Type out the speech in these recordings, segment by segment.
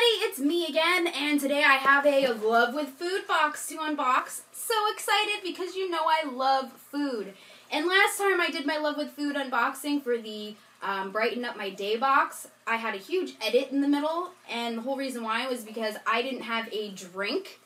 it's me again, and today I have a Love with Food box to unbox. So excited because you know I love food. And last time I did my Love with Food unboxing for the um, Brighten Up My Day box, I had a huge edit in the middle, and the whole reason why was because I didn't have a drink,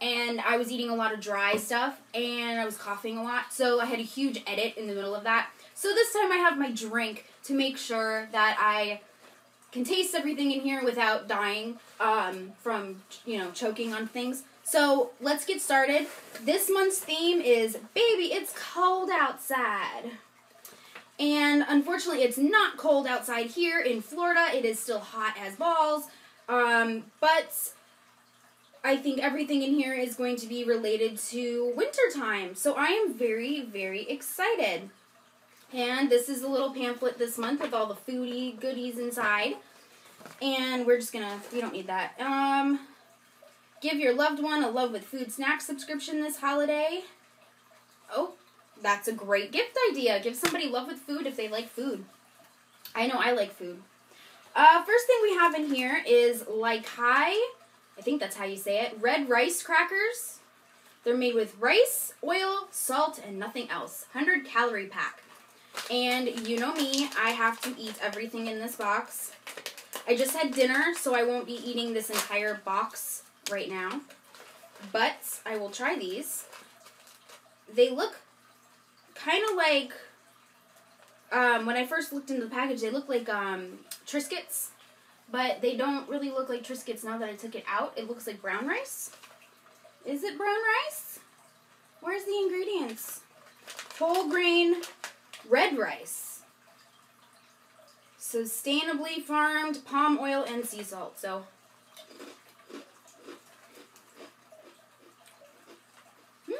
and I was eating a lot of dry stuff, and I was coughing a lot, so I had a huge edit in the middle of that. So this time I have my drink to make sure that I can taste everything in here without dying um, from, you know, choking on things. So let's get started. This month's theme is Baby, It's Cold Outside. And unfortunately, it's not cold outside here in Florida. It is still hot as balls. Um, but I think everything in here is going to be related to wintertime. So I am very, very excited. And this is a little pamphlet this month with all the foodie goodies inside. And we're just gonna, we don't need that. Um, give your loved one a Love with Food snack subscription this holiday. Oh, that's a great gift idea. Give somebody Love with Food if they like food. I know I like food. Uh, first thing we have in here is Laiki, I think that's how you say it, red rice crackers. They're made with rice, oil, salt, and nothing else. 100 calorie pack. And you know me, I have to eat everything in this box. I just had dinner, so I won't be eating this entire box right now. But I will try these. They look kind of like, um, when I first looked into the package, they look like um, Triscuits. But they don't really look like Triscuits now that I took it out. It looks like brown rice. Is it brown rice? Where's the ingredients? Whole grain red rice. Sustainably farmed palm oil and sea salt. So hmm.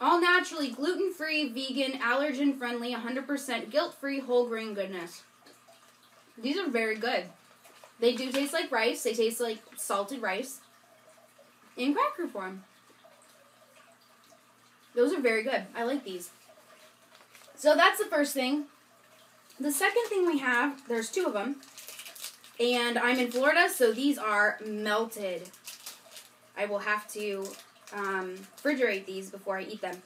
all naturally gluten free, vegan, allergen friendly, 100% guilt free, whole grain goodness. These are very good. They do taste like rice, they taste like salted rice in cracker form. Those are very good. I like these. So that's the first thing. The second thing we have, there's two of them. And I'm in Florida, so these are melted. I will have to um, refrigerate these before I eat them.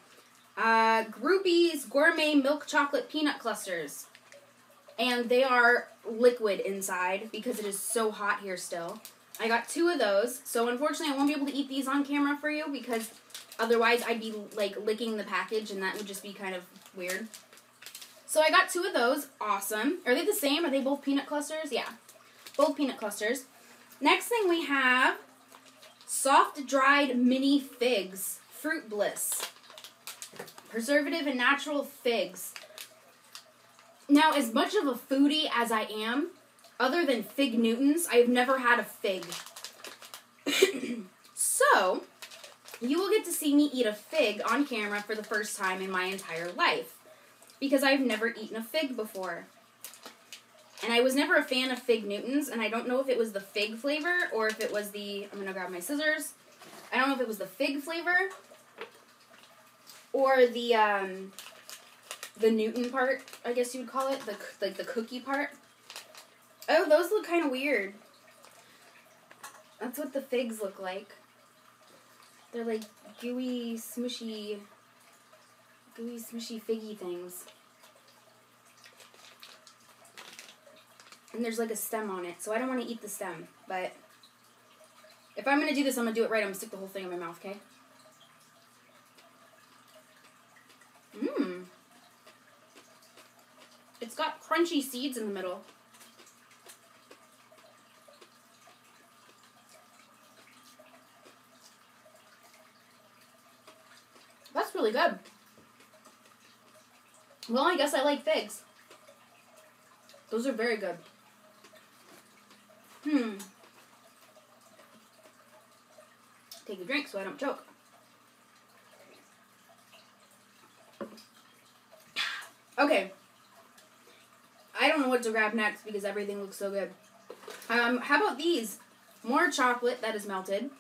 Uh, Groupies Gourmet Milk Chocolate Peanut Clusters. And they are liquid inside because it is so hot here still. I got two of those, so unfortunately I won't be able to eat these on camera for you because otherwise I'd be like licking the package and that would just be kind of weird. So I got two of those. Awesome. Are they the same? Are they both peanut clusters? Yeah. Both peanut clusters. Next thing we have soft dried mini figs. Fruit Bliss. Preservative and natural figs. Now, as much of a foodie as I am, other than Fig Newtons, I've never had a fig. so, you will get to see me eat a fig on camera for the first time in my entire life because I've never eaten a fig before. And I was never a fan of Fig Newtons, and I don't know if it was the fig flavor or if it was the. I'm gonna grab my scissors. I don't know if it was the fig flavor or the um, the Newton part. I guess you would call it the like the cookie part. Oh, those look kind of weird. That's what the figs look like. They're like gooey, smushy gooey, smushy, figgy things. And there's like a stem on it, so I don't want to eat the stem, but if I'm going to do this, I'm going to do it right. I'm going to stick the whole thing in my mouth, okay? Mmm. It's got crunchy seeds in the middle. That's really good. Well, I guess I like figs. Those are very good. Hmm. Take a drink so I don't choke. Okay. I don't know what to grab next because everything looks so good. Um, how about these? More chocolate that is melted.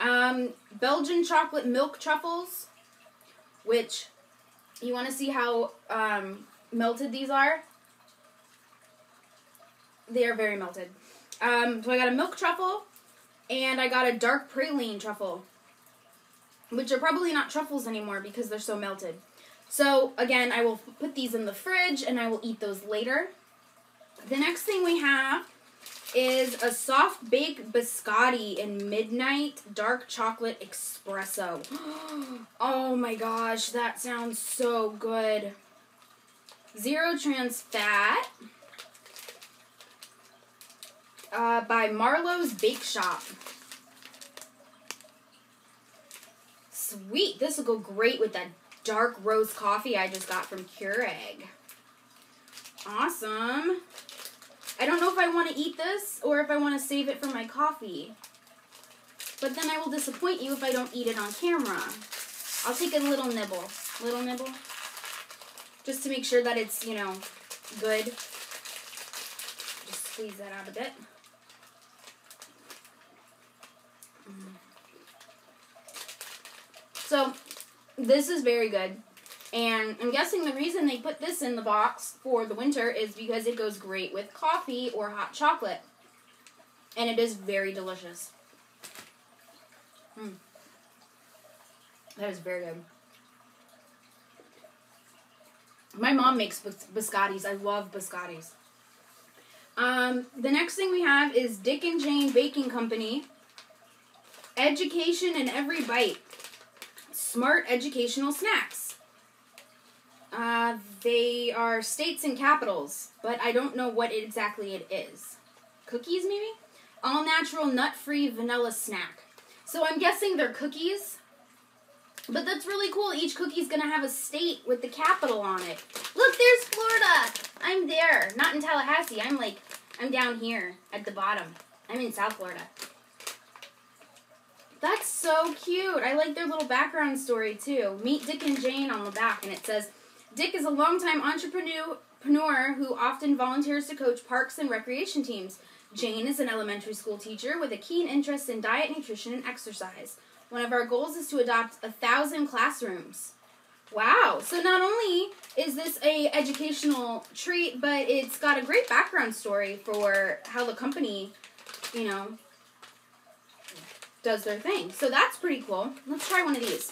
Um, Belgian chocolate milk truffles, which you want to see how um, melted these are? They are very melted. Um, so I got a milk truffle, and I got a dark praline truffle, which are probably not truffles anymore because they're so melted. So again, I will put these in the fridge and I will eat those later. The next thing we have is a soft baked biscotti in midnight dark chocolate espresso. oh my gosh, that sounds so good. Zero trans fat uh, by Marlowe's Bake Shop. Sweet, this will go great with that dark roast coffee I just got from Keurig. Awesome. I don't know if I want to eat this or if I want to save it for my coffee. But then I will disappoint you if I don't eat it on camera. I'll take a little nibble. Little nibble. Just to make sure that it's, you know, good. Just squeeze that out a bit. Mm. So, this is very good. And I'm guessing the reason they put this in the box for the winter is because it goes great with coffee or hot chocolate. And it is very delicious. Mm. That is very good. My mom makes bis- biscottis. I love biscottis. Um, the next thing we have is Dick and Jane Baking Company. Education in every bite. Smart educational snacks. Uh, they are states and capitals, but I don't know what exactly it is. Cookies, maybe? All natural, nut free vanilla snack. So I'm guessing they're cookies. But that's really cool. Each cookie's gonna have a state with the capital on it. Look, there's Florida. I'm there. Not in Tallahassee. I'm like, I'm down here at the bottom. I'm in South Florida. That's so cute. I like their little background story too. Meet Dick and Jane on the back, and it says, Dick is a longtime entrepreneur who often volunteers to coach parks and recreation teams. Jane is an elementary school teacher with a keen interest in diet, nutrition, and exercise. One of our goals is to adopt a thousand classrooms. Wow! So not only is this a educational treat, but it's got a great background story for how the company, you know, does their thing. So that's pretty cool. Let's try one of these.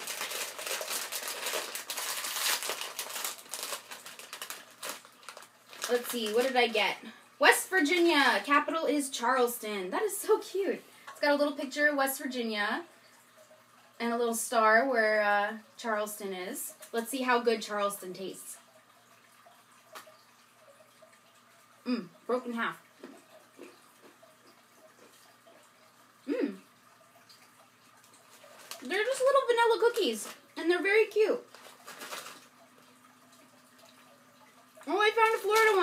Let's see, what did I get? West Virginia, capital is Charleston. That is so cute. It's got a little picture of West Virginia and a little star where uh, Charleston is. Let's see how good Charleston tastes. Mmm, broken half. Mmm. They're just little vanilla cookies, and they're very cute. Oh, I found a Florida one.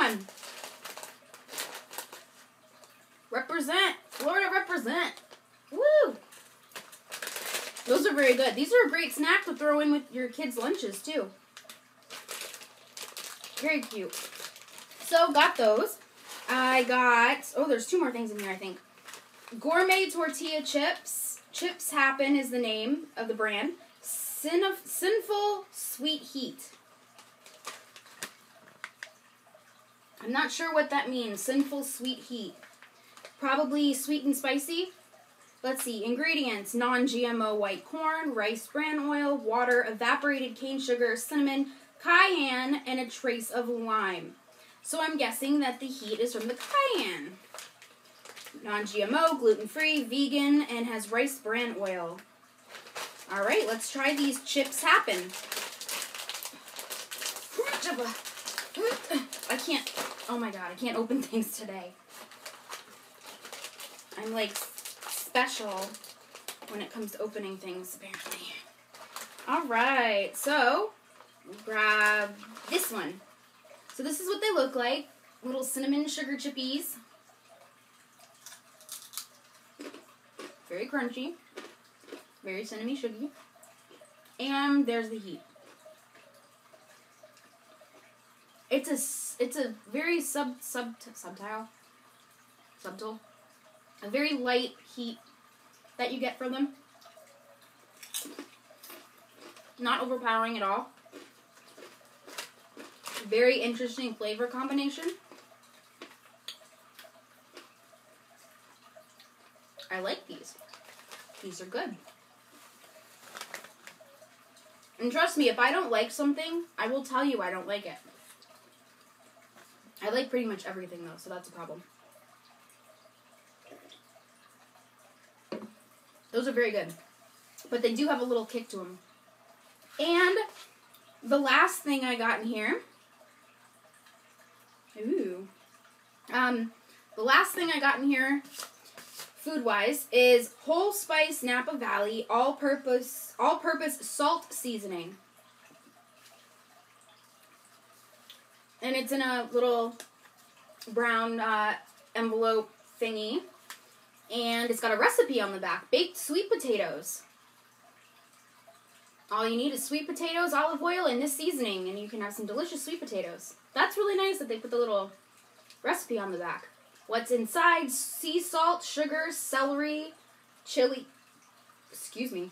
Woo! Those are very good. These are a great snack to throw in with your kids' lunches, too. Very cute. So, got those. I got, oh, there's two more things in here, I think. Gourmet tortilla chips. Chips Happen is the name of the brand. Sin Sinful Sweet Heat. I'm not sure what that means. Sinful sweet heat. Probably sweet and spicy. Let's see. Ingredients non GMO white corn, rice bran oil, water, evaporated cane sugar, cinnamon, cayenne, and a trace of lime. So I'm guessing that the heat is from the cayenne. Non GMO, gluten free, vegan, and has rice bran oil. All right, let's try these chips happen. I can't Oh my god, I can't open things today. I'm like special when it comes to opening things, apparently. Alright, so grab this one. So this is what they look like. Little cinnamon sugar chippies. Very crunchy. Very cinnamon sugary. And there's the heat. It's a it's a very sub sub subtile subtle a very light heat that you get from them. Not overpowering at all. Very interesting flavor combination. I like these. These are good. And trust me, if I don't like something, I will tell you I don't like it. I like pretty much everything though, so that's a problem. Those are very good. But they do have a little kick to them. And the last thing I got in here. Ooh. Um, the last thing I got in here, food wise, is whole spice Napa Valley all purpose all purpose salt seasoning. And it's in a little brown uh, envelope thingy. And it's got a recipe on the back baked sweet potatoes. All you need is sweet potatoes, olive oil, and this seasoning, and you can have some delicious sweet potatoes. That's really nice that they put the little recipe on the back. What's inside? Sea salt, sugar, celery, chili, excuse me,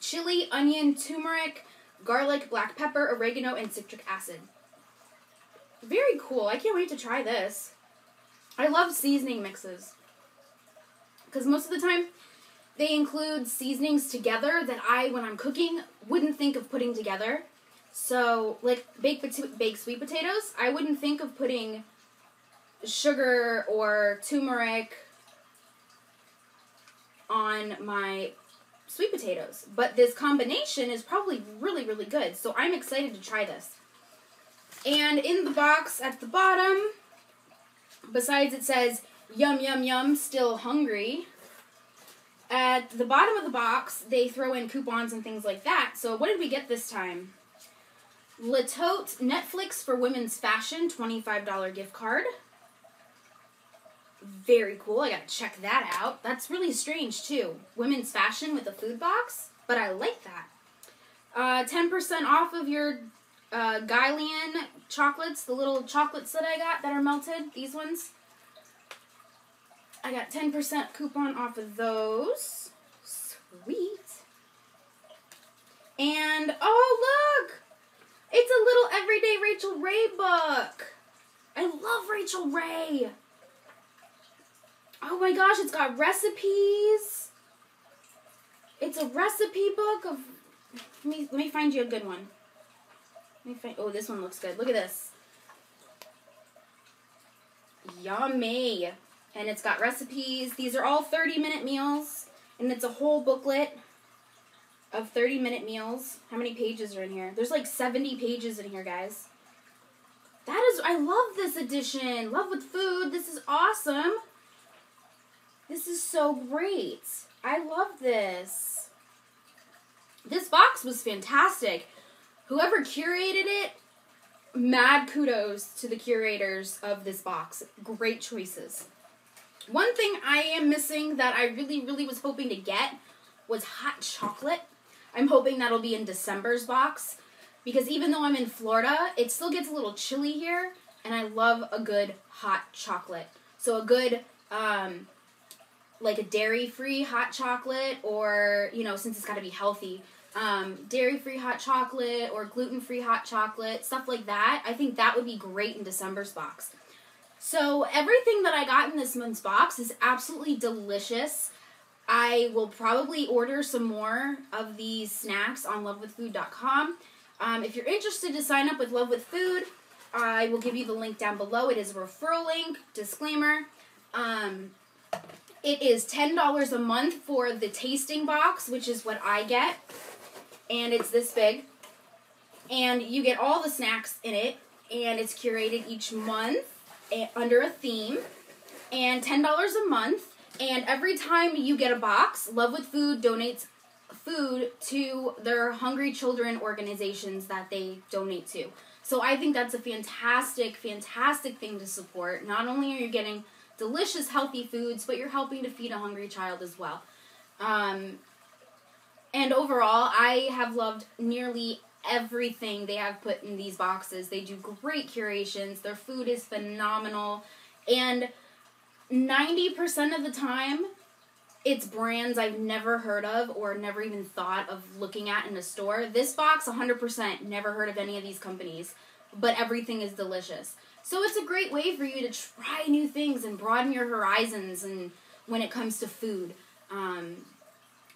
chili, onion, turmeric, garlic, black pepper, oregano, and citric acid. Very cool. I can't wait to try this. I love seasoning mixes. Because most of the time, they include seasonings together that I, when I'm cooking, wouldn't think of putting together. So, like baked, baked sweet potatoes, I wouldn't think of putting sugar or turmeric on my sweet potatoes. But this combination is probably really, really good. So I'm excited to try this. And in the box at the bottom, besides it says, yum, yum, yum, still hungry. At the bottom of the box, they throw in coupons and things like that. So what did we get this time? Le Tote Netflix for Women's Fashion $25 gift card. Very cool. I gotta check that out. That's really strange too. Women's fashion with a food box, but I like that. Uh, 10% off of your uh, Guylian chocolates, the little chocolates that I got that are melted, these ones. I got 10% coupon off of those. Sweet. And, oh, look! It's a little Everyday Rachael Ray book. I love Rachael Ray. Oh my gosh, it's got recipes. It's a recipe book of. Let me, let me find you a good one. Let me find. Oh, this one looks good. Look at this. Yummy. And it's got recipes. These are all 30 minute meals. And it's a whole booklet of 30 minute meals. How many pages are in here? There's like 70 pages in here, guys. That is, I love this edition. Love with food. This is awesome. This is so great. I love this. This box was fantastic. Whoever curated it, mad kudos to the curators of this box. Great choices. One thing I am missing that I really, really was hoping to get was hot chocolate. I'm hoping that'll be in December's box because even though I'm in Florida, it still gets a little chilly here, and I love a good hot chocolate. So a good um, like a dairy free hot chocolate or you know since it's got to be healthy um, dairy free hot chocolate or gluten free hot chocolate stuff like that i think that would be great in december's box so everything that i got in this month's box is absolutely delicious i will probably order some more of these snacks on lovewithfood.com um, if you're interested to sign up with love with food i will give you the link down below it is a referral link disclaimer um, it is $10 a month for the tasting box, which is what I get. And it's this big. And you get all the snacks in it. And it's curated each month eh, under a theme. And $10 a month. And every time you get a box, Love with Food donates food to their hungry children organizations that they donate to. So I think that's a fantastic, fantastic thing to support. Not only are you getting delicious, healthy foods, but you're helping to feed a hungry child as well. Um, and overall, I have loved nearly everything they have put in these boxes. They do great curations, their food is phenomenal, and 90% of the time, it's brands I've never heard of or never even thought of looking at in a store. This box, 100%, never heard of any of these companies, but everything is delicious. So it's a great way for you to try new things and broaden your horizons and when it comes to food. Um,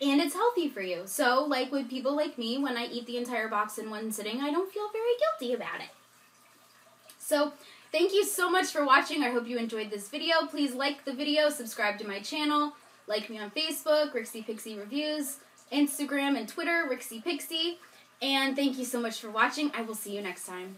and it's healthy for you. So, like with people like me, when I eat the entire box in one sitting, I don't feel very guilty about it. So, thank you so much for watching. I hope you enjoyed this video. Please like the video, subscribe to my channel, like me on Facebook, Rixie Pixie Reviews, Instagram and Twitter, Rixie Pixie. And thank you so much for watching. I will see you next time.